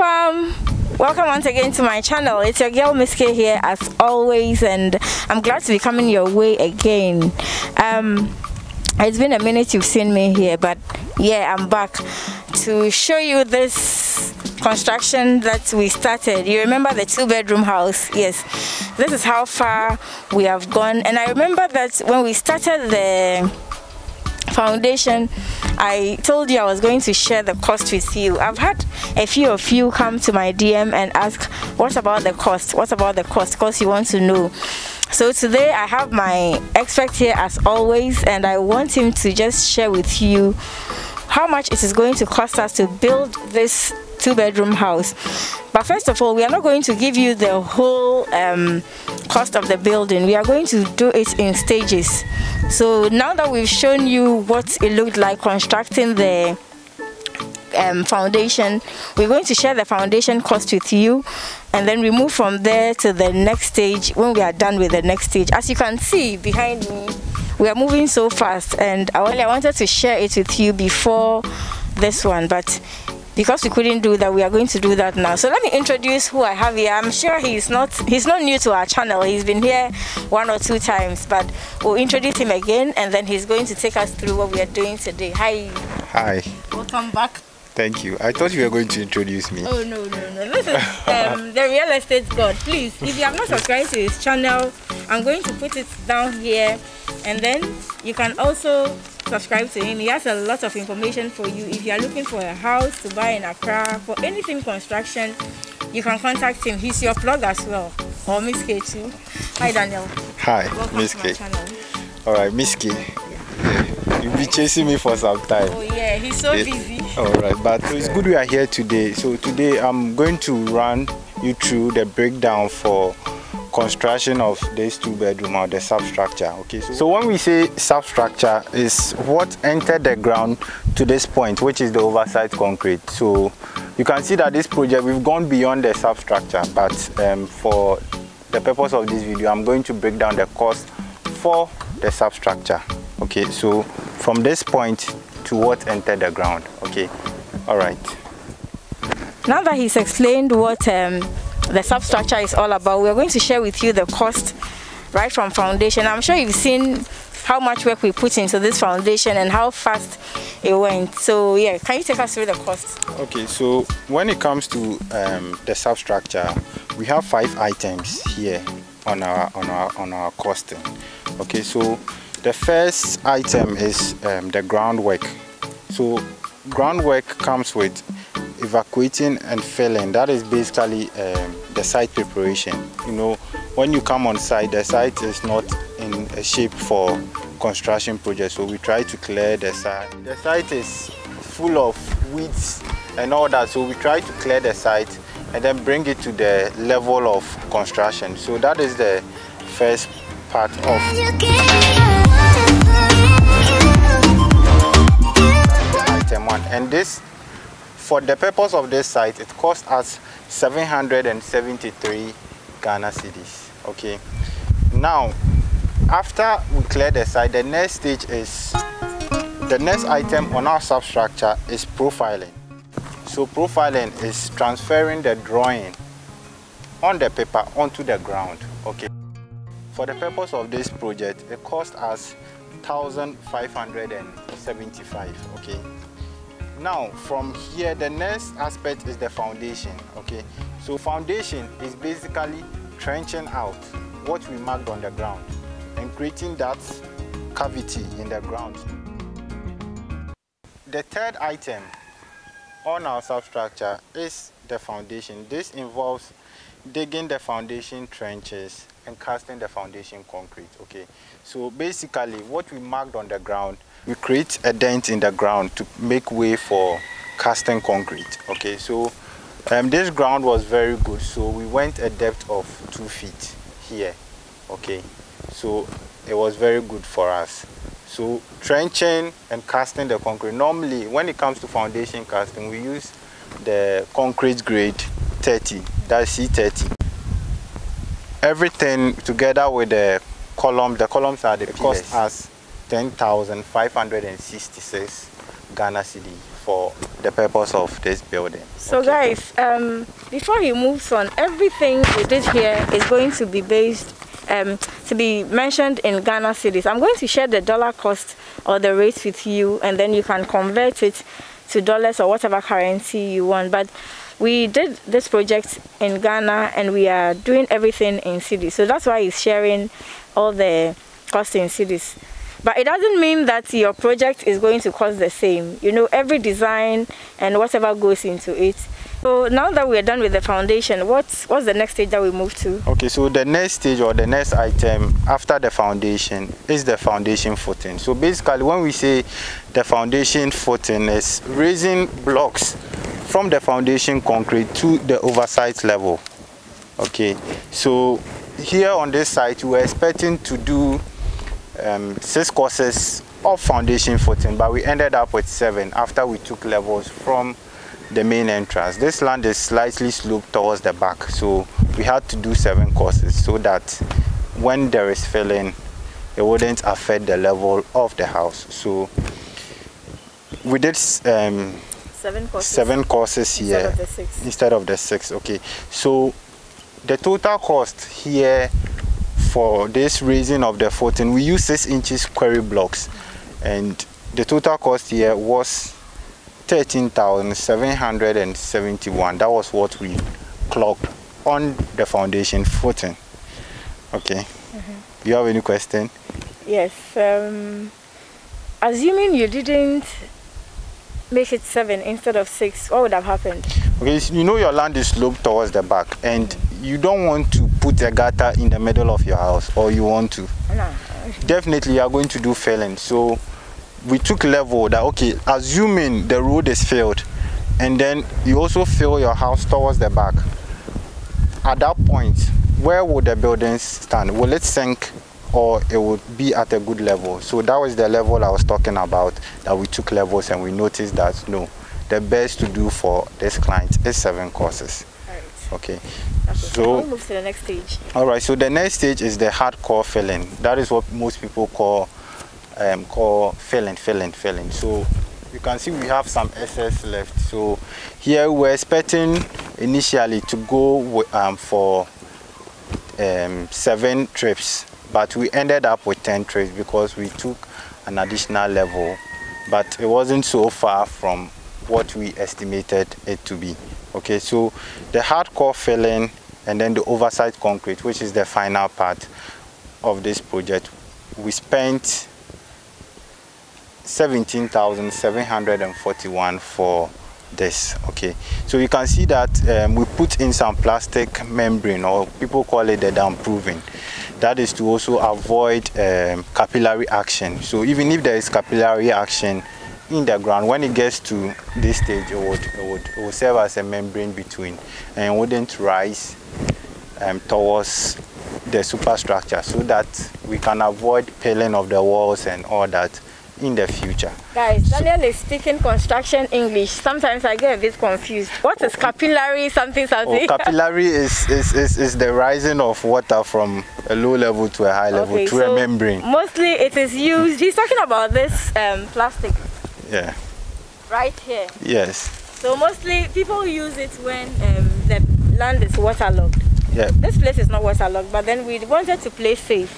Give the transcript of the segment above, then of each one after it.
fam welcome once again to my channel. It's your girl miss k here as always and i'm glad to be coming your way again. Um it's been a minute you've seen me here but yeah i'm back to show you this construction that we started. You remember the two bedroom house? Yes. This is how far we have gone and i remember that when we started the foundation i told you i was going to share the cost with you. I've had a few of you come to my dm and ask what about the cost? What about the cost? Because you want to know. So today i have my expert here as always and i want him to just share with you how much it is going to cost us to build this two bedroom house. But first of all we are not going to give you the whole um, cost of the building. We are going to do it in stages. So now that we've shown you what it looked like constructing the um, foundation we're going to share the foundation cost with you. And then we move from there to the next stage when we are done with the next stage. As you can see behind me we are moving so fast. And I wanted to share it with you before this one but because we couldn't do that we are going to do that now so let me introduce who i have here i'm sure he's not he's not new to our channel he's been here one or two times but we'll introduce him again and then he's going to take us through what we are doing today hi hi welcome back Thank you. I thought you were going to introduce me. Oh no no no! This is um, the real estate god. Please, if you have not subscribed to his channel, I'm going to put it down here, and then you can also subscribe to him. He has a lot of information for you. If you are looking for a house to buy in Accra, for anything construction, you can contact him. He's your plug as well. Or Miss K too. Hi Daniel. Hi, Miss K. Alright, Miss K. You'll be chasing me for some time. Oh yeah, he's so it, busy. Alright, but it's good we are here today. So today I'm going to run you through the breakdown for construction of this two bedroom or the substructure okay? So, so when we say substructure is what entered the ground to this point which is the oversite concrete. So you can see that this project we've gone beyond the substructure but um, for the purpose of this video i'm going to break down the cost for the substructure okay? So from this point to what entered the ground okay? All right. Now that he's explained what um, the substructure is all about. We're going to share with you the cost right from foundation. I'm sure you've seen how much work we put into this foundation and how fast it went. So yeah, can you take us through the cost? Okay, so when it comes to um, the substructure, we have five items here on our on our on our costing. Okay, so the first item is um, the groundwork. So groundwork comes with evacuating and filling that is basically um, the site preparation. You know when you come on site the site is not in a shape for construction project so we try to clear the site. The site is full of weeds and all that so we try to clear the site and then bring it to the level of construction. So that is the first part of item one. And this for the purpose of this site, it cost us 773 Ghana cedis. Okay. Now, after we clear the site, the next stage is the next item on our substructure is profiling. So profiling is transferring the drawing on the paper onto the ground. Okay. For the purpose of this project, it cost us 1575 okay now from here the next aspect is the foundation okay? So foundation is basically trenching out what we marked on the ground and creating that cavity in the ground. The third item on our substructure is the foundation. This involves digging the foundation trenches and casting the foundation concrete okay? So basically what we marked on the ground we create a dent in the ground to make way for casting concrete okay? So um, this ground was very good. So we went a depth of two feet here okay? So it was very good for us. So trenching and casting the concrete normally when it comes to foundation casting we use the concrete grade 30 that's c30 everything together with the column the columns are the cost us 10,566 Ghana cedi for the purpose of this building. So Okay. guys, um, before he moves on, everything we did here is going to be based, um, to be mentioned in Ghana cedis. I'm going to share the dollar cost or the rates with you, and then you can convert it to dollars or whatever currency you want. But we did this project in Ghana, and we are doing everything in cedis. So that's why he's sharing all the cost in cedis. But it doesn't mean that your project is going to cost the same. You know, every design and whatever goes into it. So now that we're done with the foundation, what's what's the next stage that we move to? Okay, so the next stage or the next item after the foundation is the foundation footing. So basically, when we say the foundation footing is raising blocks from the foundation concrete to the oversight level. Okay, so here on this site, we were expecting to do um, six courses of foundation footing, but we ended up with seven after we took levels from the main entrance. This land is slightly sloped towards the back, so we had to do seven courses so that when there is filling, it wouldn't affect the level of the house. So we did um, Seven courses. seven courses instead here of the six. instead of the six. Okay, so the total cost here for this raising of the footing, we use six inches quarry blocks, and the total cost here was thirteen thousand seven hundred and seventy-one. That was what we clocked on the foundation footing. Okay. Do you have any question? Yes. Um, assuming you didn't make it seven instead of six, what would have happened? Okay, you know your land is sloped towards the back, and you don't want to put a gutter in the middle of your house, or you want to. No. definitely you are going to do filling so we took level that okay assuming the road is filled and then you also fill your house towards the back at that point where would the buildings stand will it sink or it would be at a good level so that was the level i was talking about that we took levels and we noticed that no the best to do for this client is seven courses okay Okay. So- we'll move to the next stage. all right, so the next stage is the hardcore filling. That is what most people call um, call filling, filling, filling. So you can see we have some excess left. So here we're expecting initially to go um, for um, seven trips, but we ended up with ten trips because we took an additional level, but it wasn't so far from what we estimated it to be. Okay, so the hardcore filling and then the oversight concrete, which is the final part of this project, we spent 17,741 for this okay? So you can see that um, we put in some plastic membrane or people call it the damp proofing that is to also avoid um, capillary action. So even if there is capillary action in the ground when it gets to this stage it would it would, it would serve as a membrane between and wouldn't rise um, towards the superstructure so that we can avoid peeling of the walls and all that in the future Guys, Daniel is speaking construction English. Sometimes I get a bit confused. What is capillary something something? Oh, capillary is, is, is, is the rising of water from a low level to a high level Okay, through so a membrane. Mostly it is used. He's talking about this um, plastic Yeah. right here. Yes. So mostly people use it when um, the land is waterlogged. Yeah. This place is not waterlogged, but then we wanted to play safe.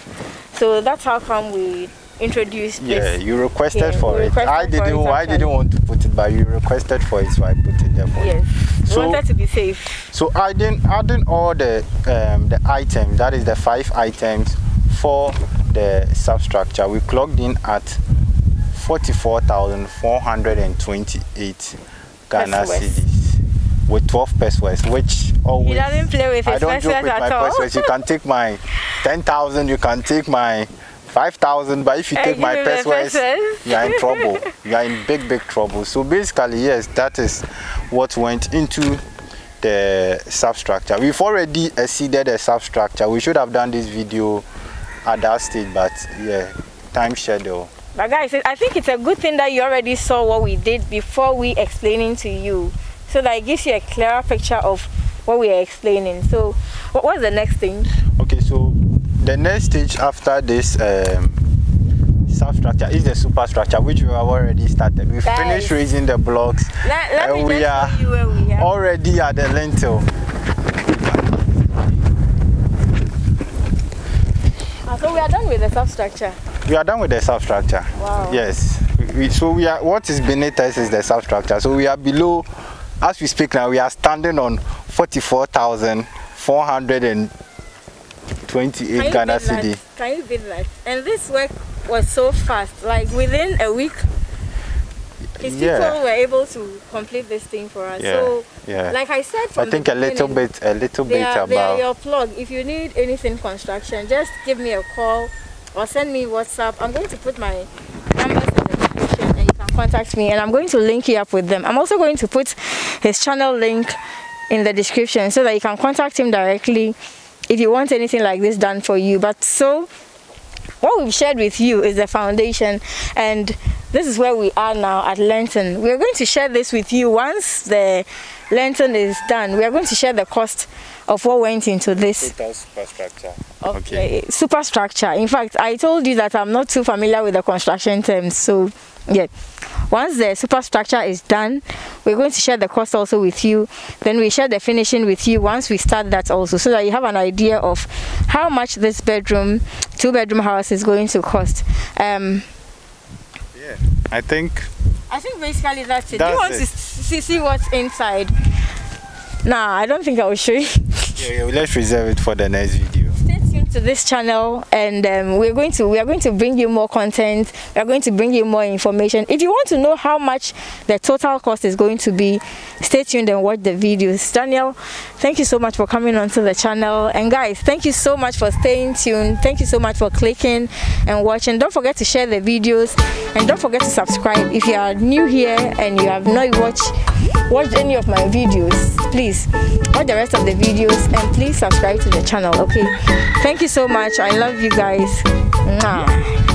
So that's how come we introduced Yeah. this. You requested Yeah, for we it. I requested didn't. I didn't want to put it, but you requested for it, so I put it there for you. Yes. We So- wanted to be safe. So adding adding all the um, the items, that is the five items for the substructure, we clocked in at forty-four thousand four hundred and twenty-eight Ghana Pesos. cedis with twelve pesos, which always He doesn't play with I don't joke with my all. pesos. You can take my ten thousand, you can take my five thousand, but if you take my him the pesos, pesos. you are in trouble. You are in big, big trouble. So basically, yes, that is what went into the substructure. We've already exceeded the substructure. We should have done this video at that stage, but yeah, time schedule. But guys, I think it's a good thing that you already saw what we did before we explaining to you, so that it gives you a clearer picture of what we are explaining. So, what was the next thing? Okay, so the next stage after this um, substructure is the superstructure which we have already started. We that finished raising the blocks let, let and we are, we are. already at the lintel ah, so we are done with the substructure? We are done with the substructure. Wow. Yes. We, so we are what is beneath us is the substructure. So we are below as we speak now we are standing on 44,400 28 can Ghana cedi. Can you beat that? And this work was so fast, like within a week, his yeah. people were able to complete this thing for us. Yeah. So, yeah. like I said, I think a little bit, a little bit are, about your plug. If you need anything construction, just give me a call or send me WhatsApp. I'm going to put my numbers in the description and you can contact me. And I'm going to link you up with them. I'm also going to put his channel link in the description so that you can contact him directly if you want anything like this done for you. But so what we've shared with you is the foundation and this is where we are now at lintel. We are going to share this with you once the lintel is done. We are going to share the cost of what went into this total superstructure. okay. superstructure. In fact, I told you that I'm not too familiar with the construction terms. So, yeah. Once the superstructure is done, we're going to share the cost also with you. Then we share the finishing with you once we start that also, so that you have an idea of how much this bedroom, two bedroom house is going to cost. Um, Yeah. I think I think basically that's it. Do you want it. to see, see what's inside? Nah, I don't think I will show you. yeah, yeah, let's reserve it for the next video. stay tuned to this channel and um, we're going to we are going to bring you more content. We are going to bring you more information. If you want to know how much the total cost is going to be stay tuned and watch the videos. Daniel thank you so much for coming onto the channel. And guys thank you so much for staying tuned. Thank you so much for clicking and watching. Don't forget to share the videos and don't forget to subscribe if you are new here and you have not watched watched any of my videos please. Watch the rest of the videos and please subscribe to the channel okay? Thank you so much. I love you guys. Mwah.